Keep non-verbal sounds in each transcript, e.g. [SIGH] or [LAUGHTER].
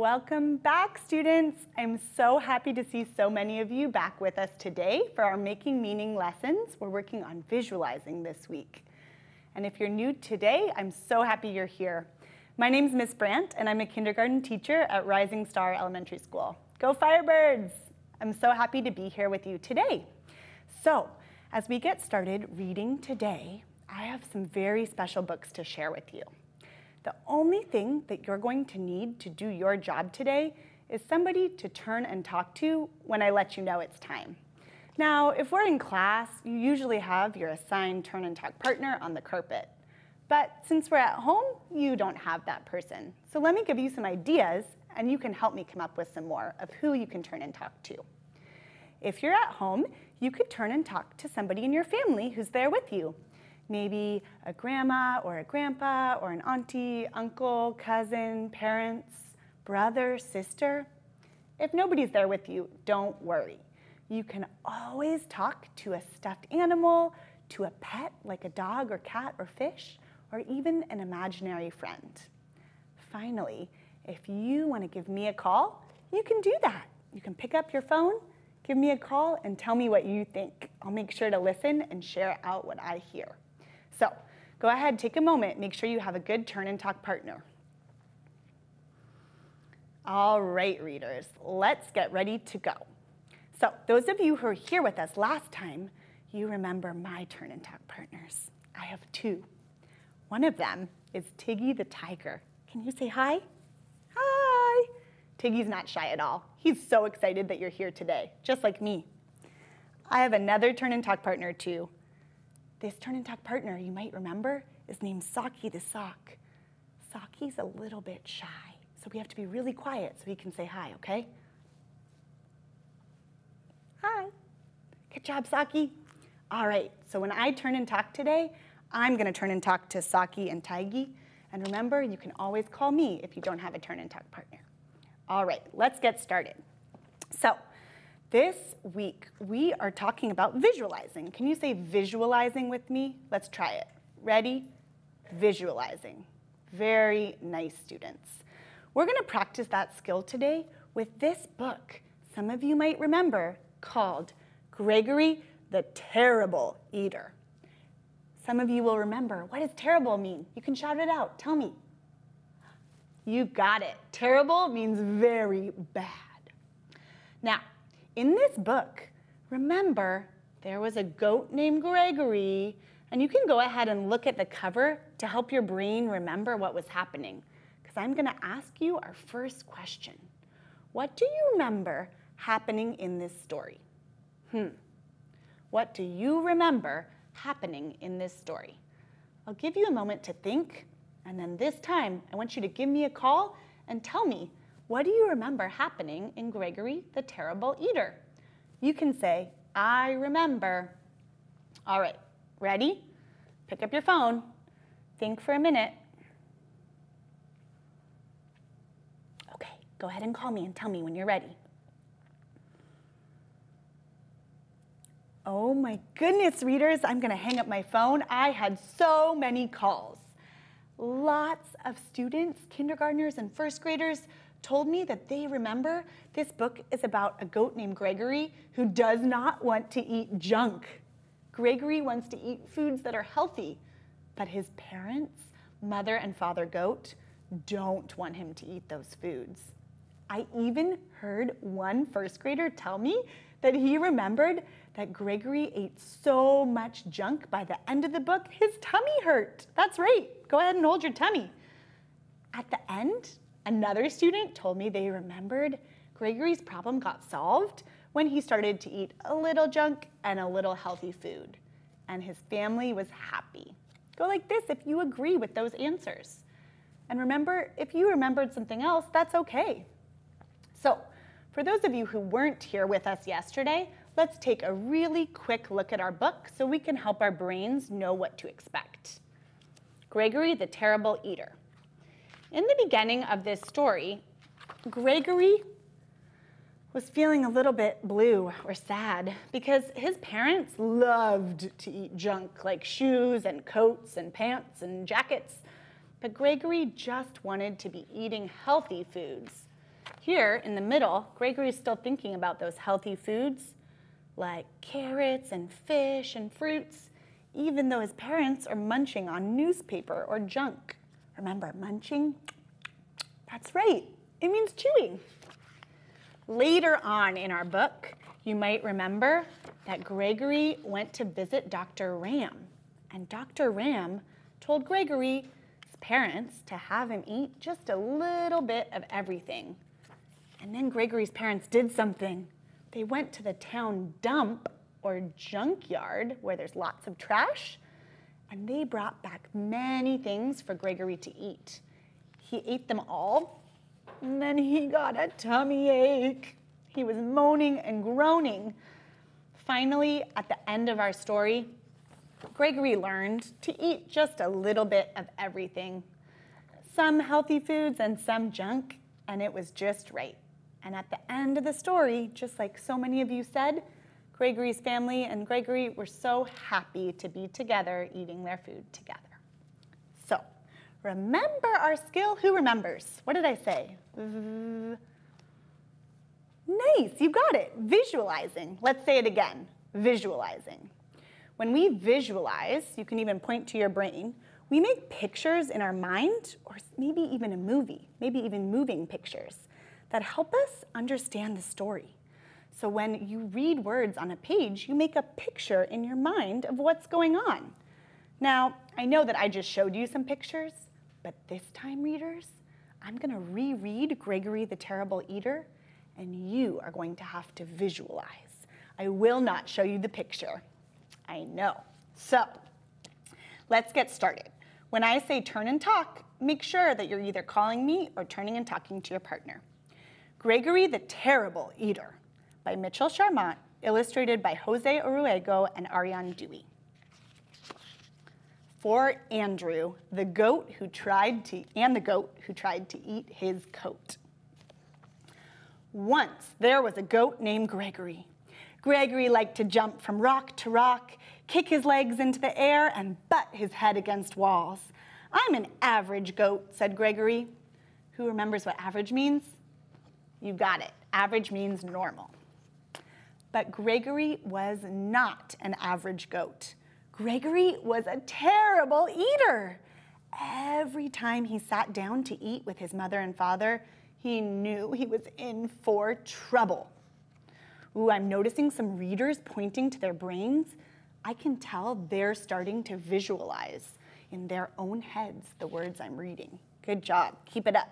Welcome back, students. I'm so happy to see so many of you back with us today for our Making Meaning lessons. We're working on visualizing this week. And if you're new today, I'm so happy you're here. My name's Miss Brandt, and I'm a kindergarten teacher at Rising Star Elementary School. Go Firebirds! I'm so happy to be here with you today. So, as we get started reading today, I have some very special books to share with you. The only thing that you're going to need to do your job today is somebody to turn and talk to when I let you know it's time. Now, if we're in class, you usually have your assigned turn and talk partner on the carpet. But since we're at home, you don't have that person. So let me give you some ideas and you can help me come up with some more of who you can turn and talk to. If you're at home, you could turn and talk to somebody in your family who's there with you maybe a grandma or a grandpa or an auntie, uncle, cousin, parents, brother, sister. If nobody's there with you, don't worry. You can always talk to a stuffed animal, to a pet like a dog or cat or fish, or even an imaginary friend. Finally, if you want to give me a call, you can do that. You can pick up your phone, give me a call, and tell me what you think. I'll make sure to listen and share out what I hear. So go ahead, take a moment, make sure you have a good turn and talk partner. All right, readers, let's get ready to go. So those of you who are here with us last time, you remember my turn and talk partners. I have two. One of them is Tiggy the tiger. Can you say hi? Hi. Tiggy's not shy at all. He's so excited that you're here today, just like me. I have another turn and talk partner too. This turn and talk partner, you might remember, is named Saki the sock. Saki's a little bit shy, so we have to be really quiet so he can say hi, okay? Hi. Good job, Saki. All right, so when I turn and talk today, I'm gonna turn and talk to Saki and Tiggy. And remember, you can always call me if you don't have a turn and talk partner. All right, let's get started. So this week, we are talking about visualizing. Can you say visualizing with me? Let's try it. Ready? Visualizing. Very nice, students. We're gonna practice that skill today with this book, some of you might remember, called Gregory the Terrible Eater. Some of you will remember, what does terrible mean? You can shout it out, tell me. You got it. Terrible means very bad. Now, in this book, remember, there was a goat named Gregory, and you can go ahead and look at the cover to help your brain remember what was happening. Because I'm going to ask you our first question. What do you remember happening in this story? Hmm. What do you remember happening in this story? I'll give you a moment to think, and then this time, I want you to give me a call and tell me what do you remember happening in Gregory the Terrible Eater? You can say, I remember. All right, ready? Pick up your phone. Think for a minute. Okay, go ahead and call me and tell me when you're ready. Oh my goodness, readers, I'm gonna hang up my phone. I had so many calls. Lots of students, kindergartners and first graders told me that they remember this book is about a goat named Gregory who does not want to eat junk. Gregory wants to eat foods that are healthy, but his parents, mother and father goat, don't want him to eat those foods. I even heard one first grader tell me that he remembered that Gregory ate so much junk by the end of the book, his tummy hurt. That's right. Go ahead and hold your tummy. At the end, Another student told me they remembered Gregory's problem got solved when he started to eat a little junk and a little healthy food. And his family was happy. Go like this if you agree with those answers. And remember, if you remembered something else, that's okay. So, for those of you who weren't here with us yesterday, let's take a really quick look at our book so we can help our brains know what to expect. Gregory the Terrible Eater. In the beginning of this story, Gregory was feeling a little bit blue or sad because his parents loved to eat junk like shoes and coats and pants and jackets. But Gregory just wanted to be eating healthy foods. Here in the middle, Gregory's still thinking about those healthy foods like carrots and fish and fruits, even though his parents are munching on newspaper or junk. Remember, munching? That's right, it means chewing. Later on in our book, you might remember that Gregory went to visit Dr. Ram, and Dr. Ram told Gregory's parents to have him eat just a little bit of everything. And then Gregory's parents did something. They went to the town dump or junkyard where there's lots of trash, and they brought back many things for Gregory to eat. He ate them all, and then he got a tummy ache. He was moaning and groaning. Finally, at the end of our story, Gregory learned to eat just a little bit of everything. Some healthy foods and some junk, and it was just right. And at the end of the story, just like so many of you said, Gregory's family and Gregory were so happy to be together eating their food together. So, remember our skill? Who remembers? What did I say? Nice, you got it. Visualizing. Let's say it again. Visualizing. When we visualize, you can even point to your brain, we make pictures in our mind, or maybe even a movie, maybe even moving pictures that help us understand the story. So when you read words on a page, you make a picture in your mind of what's going on. Now, I know that I just showed you some pictures, but this time, readers, I'm going to reread Gregory the Terrible Eater, and you are going to have to visualize. I will not show you the picture. I know. So, let's get started. When I say turn and talk, make sure that you're either calling me or turning and talking to your partner. Gregory the Terrible Eater by Mitchell Sharmat, illustrated by Jose Aruego and Ariane Dewey. For Andrew, the goat who tried to, and the goat who tried to eat his coat. Once there was a goat named Gregory. Gregory liked to jump from rock to rock, kick his legs into the air, and butt his head against walls. I'm an average goat, said Gregory. Who remembers what average means? You got it. Average means normal. But Gregory was not an average goat. Gregory was a terrible eater. Every time he sat down to eat with his mother and father, he knew he was in for trouble. Ooh, I'm noticing some readers pointing to their brains. I can tell they're starting to visualize in their own heads the words I'm reading. Good job. Keep it up.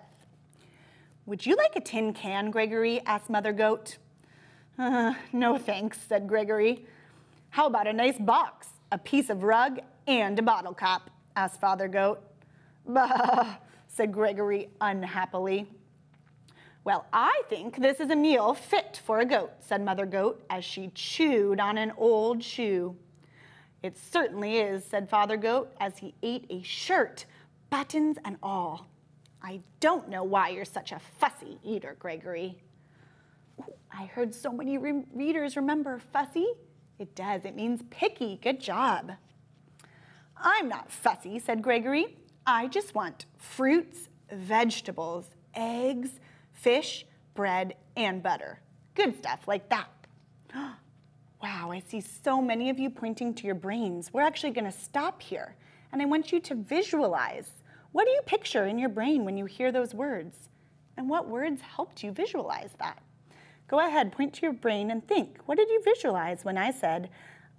Would you like a tin can, Gregory? asked Mother Goat. Uh, [LAUGHS] no thanks, said Gregory. How about a nice box, a piece of rug, and a bottle cap? asked Father Goat. [LAUGHS] Bah, said Gregory unhappily. Well, I think this is a meal fit for a goat, said Mother Goat as she chewed on an old shoe. It certainly is, said Father Goat as he ate a shirt, buttons and all. I don't know why you're such a fussy eater, Gregory. I heard so many re readers remember fussy. It does, it means picky. Good job. I'm not fussy, said Gregory. I just want fruits, vegetables, eggs, fish, bread, and butter. Good stuff like that. [GASPS] wow, I see so many of you pointing to your brains. We're actually going to stop here, and I want you to visualize what do you picture in your brain when you hear those words? And what words helped you visualize that? Go ahead, point to your brain and think, what did you visualize when I said,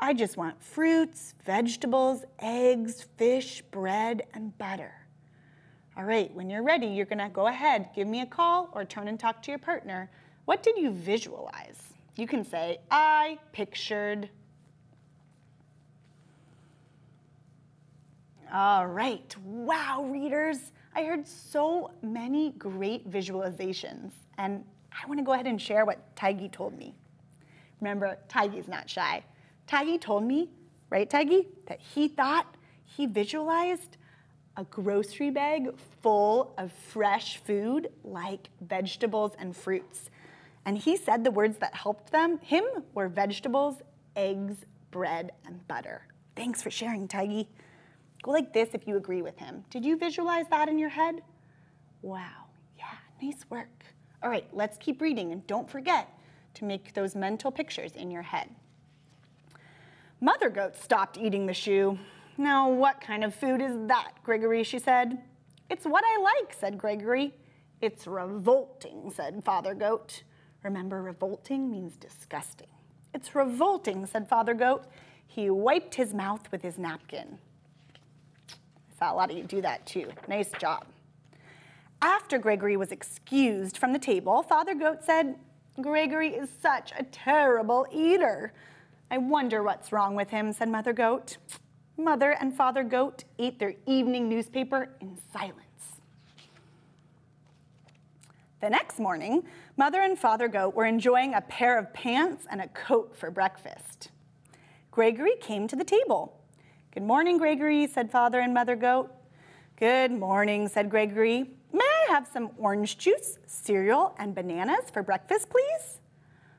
I just want fruits, vegetables, eggs, fish, bread, and butter? All right, when you're ready, you're gonna go ahead, give me a call or turn and talk to your partner. What did you visualize? You can say, I pictured All right, wow, readers. I heard so many great visualizations, and I want to go ahead and share what Tiggy told me. Remember, Tiggy's not shy. Tiggy told me, right, Tiggy, that he thought he visualized a grocery bag full of fresh food like vegetables and fruits. And he said the words that helped them, him, were vegetables, eggs, bread, and butter. Thanks for sharing, Tiggy. Go like this if you agree with him. Did you visualize that in your head? Wow, yeah, nice work. All right, let's keep reading and don't forget to make those mental pictures in your head. Mother goat stopped eating the shoe. Now, what kind of food is that, Gregory, she said. It's what I like, said Gregory. It's revolting, said Father Goat. Remember, revolting means disgusting. It's revolting, said Father Goat. He wiped his mouth with his napkin. I saw a lot of you do that too. Nice job. After Gregory was excused from the table, Father Goat said, Gregory is such a terrible eater. I wonder what's wrong with him, said Mother Goat. Mother and Father Goat ate their evening newspaper in silence. The next morning, Mother and Father Goat were enjoying a pair of pants and a coat for breakfast. Gregory came to the table. Good morning, Gregory, said Father and Mother Goat. Good morning, said Gregory. May have some orange juice, cereal, and bananas for breakfast, please?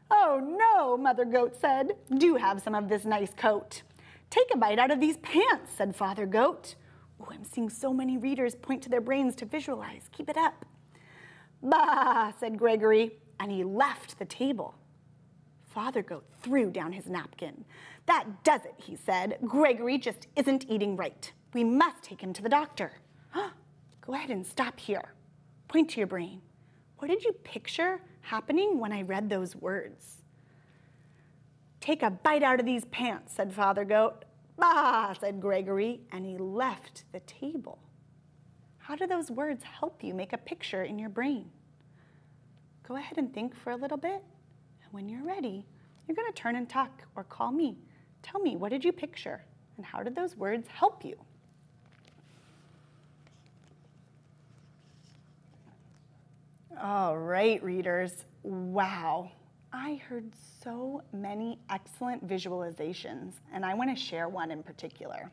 Oh, no, Mother Goat said. Do have some of this nice coat. Take a bite out of these pants, said Father Goat. Oh, I'm seeing so many readers point to their brains to visualize. Keep it up. Bah, said Gregory, and he left the table. Father Goat threw down his napkin. That does it, he said. Gregory just isn't eating right. We must take him to the doctor. [GASPS] Go ahead and stop here. Point to your brain. What did you picture happening when I read those words? Take a bite out of these pants, said Father Goat. Bah, said Gregory, and he left the table. How do those words help you make a picture in your brain? Go ahead and think for a little bit, and when you're ready, you're going to turn and talk or call me. Tell me, what did you picture, and how did those words help you? All right, readers. Wow. I heard so many excellent visualizations, and I want to share one in particular.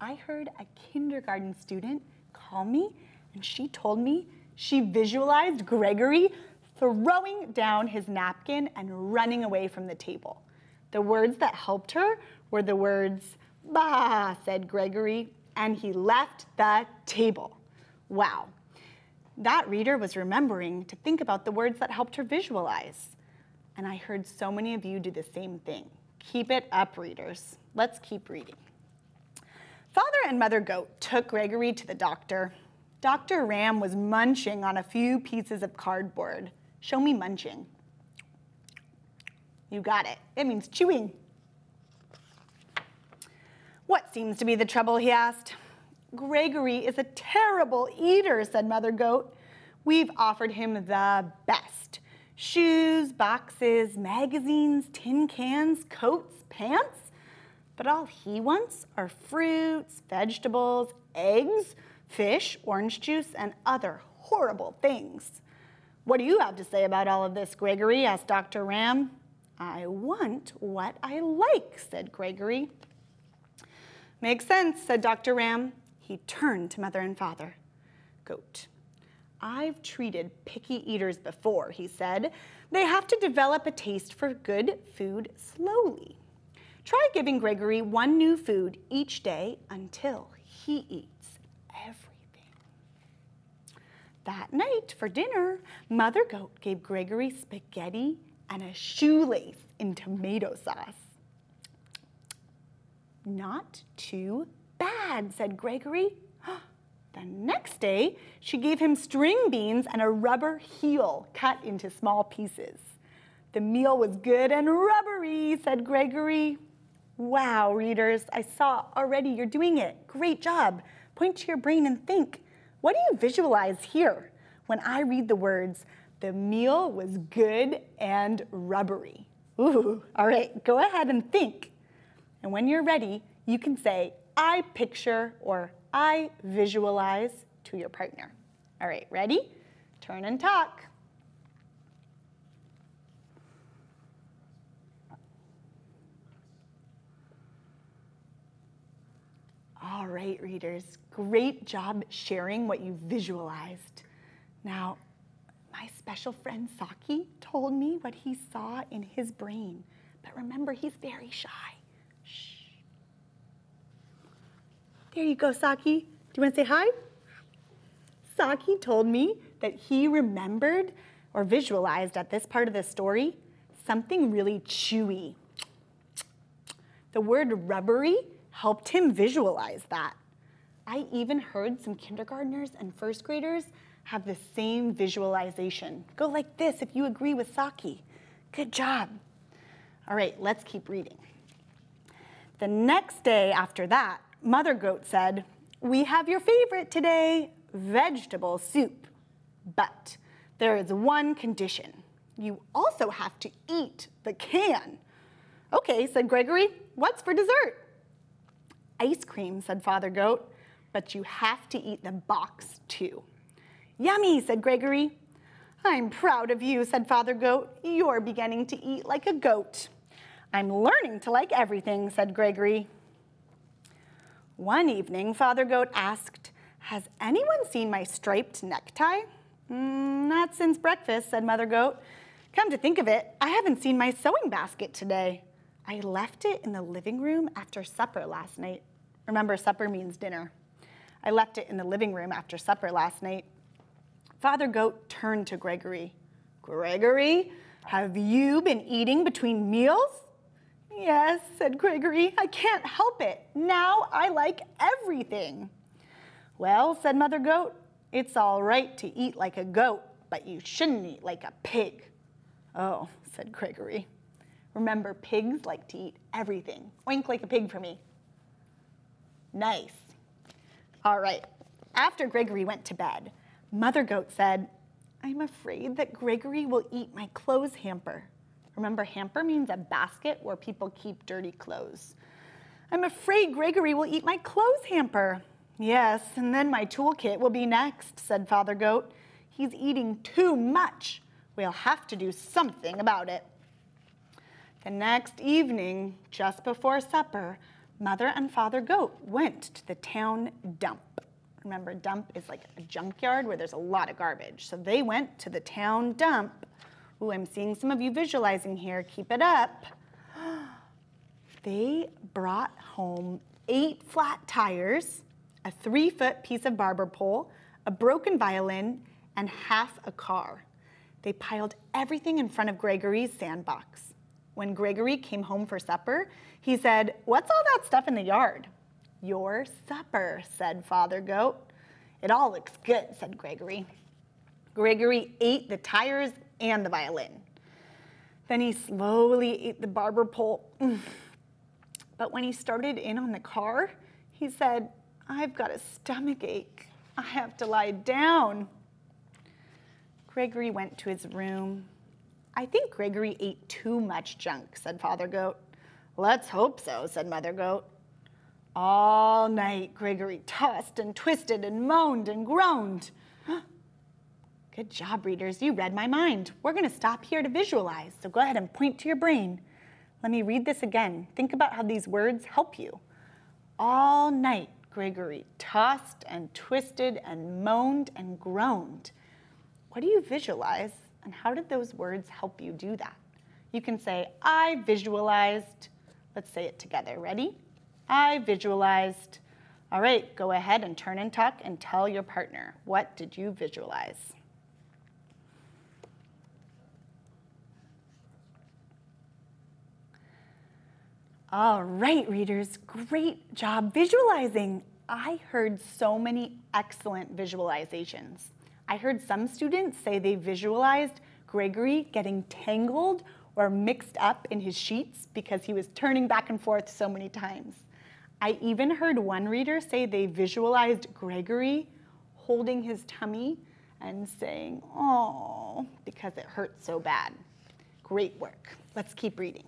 I heard a kindergarten student call me and she told me she visualized Gregory throwing down his napkin and running away from the table. The words that helped her were the words, bah, said Gregory, and he left the table. Wow. That reader was remembering to think about the words that helped her visualize. And I heard so many of you do the same thing. Keep it up, readers. Let's keep reading. Father and Mother Goat took Gregory to the doctor. Dr. Ram was munching on a few pieces of cardboard. Show me munching. You got it. It means chewing. What seems to be the trouble, he asked. Gregory is a terrible eater, said Mother Goat. We've offered him the best. Shoes, boxes, magazines, tin cans, coats, pants but all he wants are fruits, vegetables, eggs, fish, orange juice, and other horrible things. What do you have to say about all of this, Gregory? asked Dr. Ram. I want what I like, said Gregory. Makes sense, said Dr. Ram. He turned to mother and father. Goat. I've treated picky eaters before, he said. They have to develop a taste for good food slowly. Try giving Gregory one new food each day until he eats everything. That night for dinner, Mother Goat gave Gregory spaghetti and a shoelace in tomato sauce. Not too bad, said Gregory. [GASPS] The next day, she gave him string beans and a rubber heel cut into small pieces. The meal was good and rubbery, said Gregory. Wow, readers, I saw already you're doing it. Great job. Point to your brain and think. What do you visualize here when I read the words, the meal was good and rubbery? Ooh, all right, go ahead and think. And when you're ready, you can say, I picture or I visualize to your partner. All right, ready? Turn and talk. All right, readers, great job sharing what you visualized. Now, my special friend Saki told me what he saw in his brain. But remember, he's very shy. There you go, Saki. Do you want to say hi? Saki told me that he remembered or visualized at this part of the story something really chewy. The word rubbery helped him visualize that. I even heard some kindergartners and first graders have the same visualization. Go like this if you agree with Saki. Good job. All right, let's keep reading. The next day after that, Mother Goat said, We have your favorite today, vegetable soup. But there is one condition. You also have to eat the can. Okay, said Gregory, what's for dessert? Ice cream, said Father Goat, but you have to eat the box too. Yummy, said Gregory. I'm proud of you, said Father Goat. You're beginning to eat like a goat. I'm learning to like everything, said Gregory. One evening, Father Goat asked, Has anyone seen my striped necktie? Mm, not since breakfast, said Mother Goat. Come to think of it, I haven't seen my sewing basket today. I left it in the living room after supper last night. Remember, supper means dinner. I left it in the living room after supper last night. Father Goat turned to Gregory. Gregory, have you been eating between meals? Yes, said Gregory. I can't help it. Now I like everything. Well, said Mother Goat, it's all right to eat like a goat, but you shouldn't eat like a pig. Oh, said Gregory. Remember, pigs like to eat everything. Oink like a pig for me. Nice. All right. After Gregory went to bed, Mother Goat said, I'm afraid that Gregory will eat my clothes hamper. Remember, hamper means a basket where people keep dirty clothes. I'm afraid Gregory will eat my clothes hamper. Yes, and then my toolkit will be next, said Father Goat. He's eating too much. We'll have to do something about it. The next evening, just before supper, Mother and Father Goat went to the town dump. Remember, dump is like a junkyard where there's a lot of garbage. So they went to the town dump. Ooh, I'm seeing some of you visualizing here. Keep it up. [GASPS] They brought home eight flat tires, a three foot piece of barber pole, a broken violin, and half a car. They piled everything in front of Gregory's sandbox. When Gregory came home for supper, he said, What's all that stuff in the yard? Your supper, said Father Goat. It all looks good, said Gregory. Gregory ate the tires and the violin. Then he slowly ate the barber pole. [SIGHS] But when he started in on the car, he said, I've got a stomach ache. I have to lie down. Gregory went to his room. I think Gregory ate too much junk, said Father Goat. Let's hope so, said Mother Goat. All night, Gregory tossed and twisted and moaned and groaned. Good job, readers. You read my mind. We're going to stop here to visualize, so go ahead and point to your brain. Let me read this again. Think about how these words help you. All night, Gregory tossed and twisted and moaned and groaned. What do you visualize, and how did those words help you do that? You can say, I visualized. Let's say it together. Ready? I visualized. All right, go ahead and turn and talk and tell your partner. What did you visualize? All right, readers, great job visualizing. I heard so many excellent visualizations. I heard some students say they visualized Gregory getting tangled or mixed up in his sheets because he was turning back and forth so many times. I even heard one reader say they visualized Gregory holding his tummy and saying, oh, because it hurts so bad. Great work. Let's keep reading.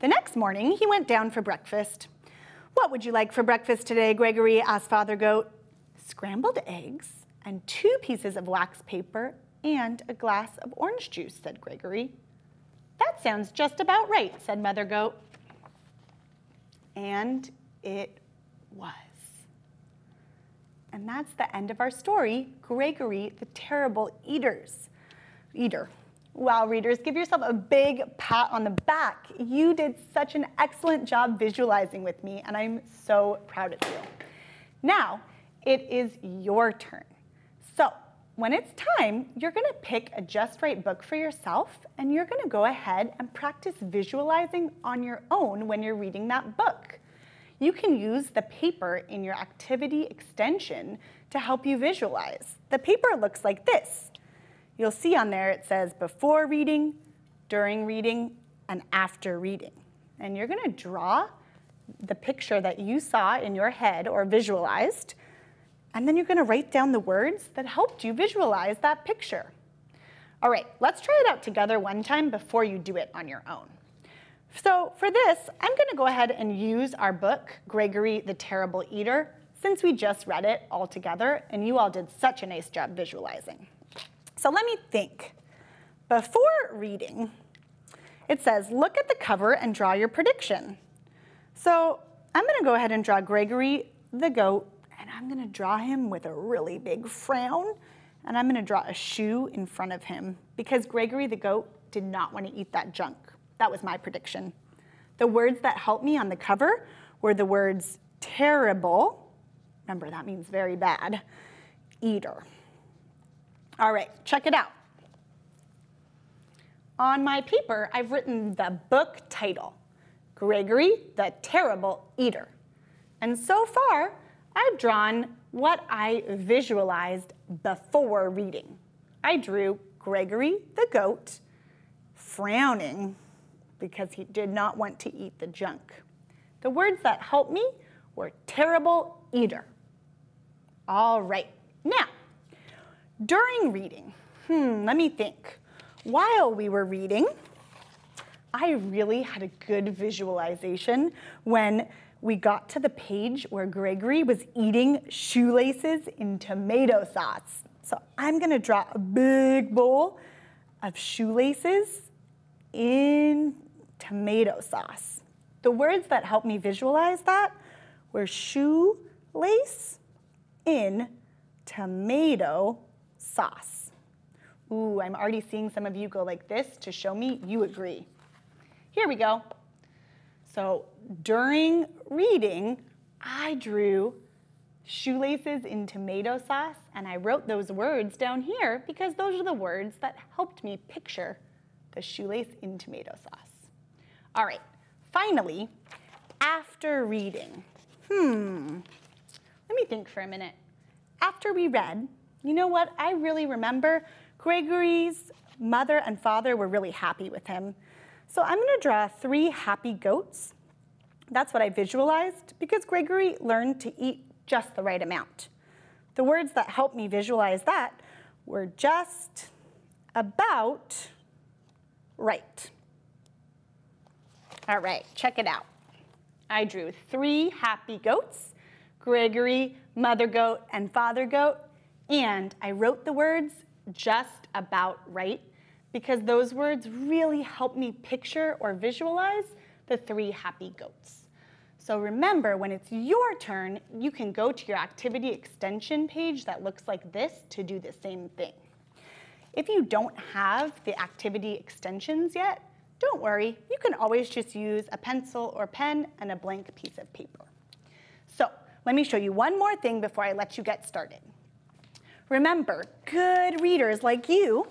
The next morning, he went down for breakfast. What would you like for breakfast today, Gregory? asked Father Goat. Scrambled eggs and two pieces of wax paper and a glass of orange juice, said Gregory. That sounds just about right, said Mother Goat. And it was. And that's the end of our story, Gregory the Terrible Eaters. Eater. Wow, readers, give yourself a big pat on the back. You did such an excellent job visualizing with me, and I'm so proud of you. Now, it is your turn. So, when it's time, you're gonna pick a Just Right book for yourself and you're gonna go ahead and practice visualizing on your own when you're reading that book. You can use the paper in your activity extension to help you visualize. The paper looks like this. You'll see on there it says before reading, during reading, and after reading. And you're gonna draw the picture that you saw in your head or visualized, and then you're gonna write down the words that helped you visualize that picture. All right, let's try it out together one time before you do it on your own. So for this, I'm gonna go ahead and use our book, Gregory the Terrible Eater, since we just read it all together and you all did such a nice job visualizing. So let me think. Before reading, it says, look at the cover and draw your prediction. So I'm gonna go ahead and draw Gregory the goat, and I'm gonna draw him with a really big frown, and I'm gonna draw a shoe in front of him because Gregory the goat did not wanna eat that junk. That was my prediction. The words that helped me on the cover were the words terrible, remember that means very bad, eater. All right, check it out. On my paper, I've written the book title, Gregory the Terrible Eater. And so far, I've drawn what I visualized before reading. I drew Gregory the goat frowning because he did not want to eat the junk. The words that helped me were terrible eater. All right, now, during reading, hmm, let me think. While we were reading, I really had a good visualization when we got to the page where Gregory was eating shoelaces in tomato sauce. So I'm gonna draw a big bowl of shoelaces in tomato sauce. The words that helped me visualize that were shoelace in tomato sauce. Ooh, I'm already seeing some of you go like this to show me you agree. Here we go. So during reading, I drew shoelaces in tomato sauce and I wrote those words down here because those are the words that helped me picture the shoelace in tomato sauce. All right, finally, after reading. Hmm, let me think for a minute. After we read, you know what I really remember? Gregory's mother and father were really happy with him. So I'm gonna draw three happy goats. That's what I visualized because Gregory learned to eat just the right amount. The words that helped me visualize that were just about right. All right, check it out. I drew three happy goats, Gregory, mother goat, and father goat, and I wrote the words just about right because those words really help me picture or visualize the three happy goats. So remember, when it's your turn, you can go to your activity extension page that looks like this to do the same thing. If you don't have the activity extensions yet, don't worry, you can always just use a pencil or pen and a blank piece of paper. So let me show you one more thing before I let you get started. Remember, good readers like you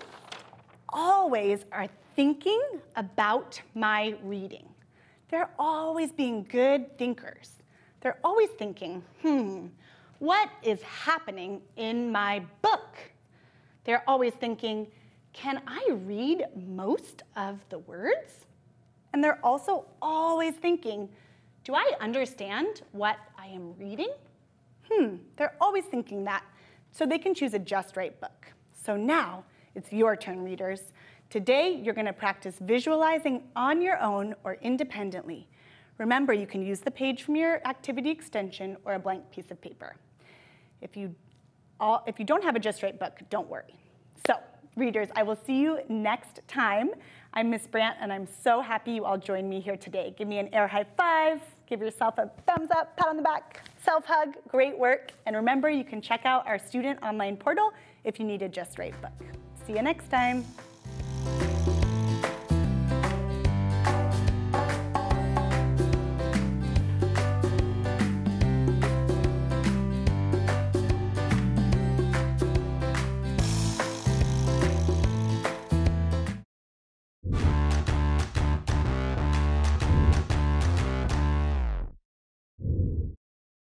always are thinking about my reading. They're always being good thinkers. They're always thinking, hmm, what is happening in my book? They're always thinking, can I read most of the words? And they're also always thinking, do I understand what I am reading? Hmm, they're always thinking that, so they can choose a just right book. So now it's your turn, readers. Today, you're gonna practice visualizing on your own or independently. Remember, you can use the page from your activity extension or a blank piece of paper. If you, all, if you don't have a just right book, don't worry. So readers, I will see you next time. I'm Miss Brandt, and I'm so happy you all joined me here today. Give me an air high five, give yourself a thumbs up, pat on the back, self-hug, great work. And remember, you can check out our student online portal if you need a Just Right book. See you next time.